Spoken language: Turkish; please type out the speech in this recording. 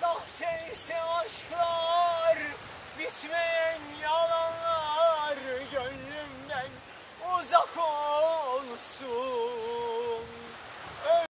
Sahte ise aşklar Bitmeyen yalanlar Gönlümden uzak ol.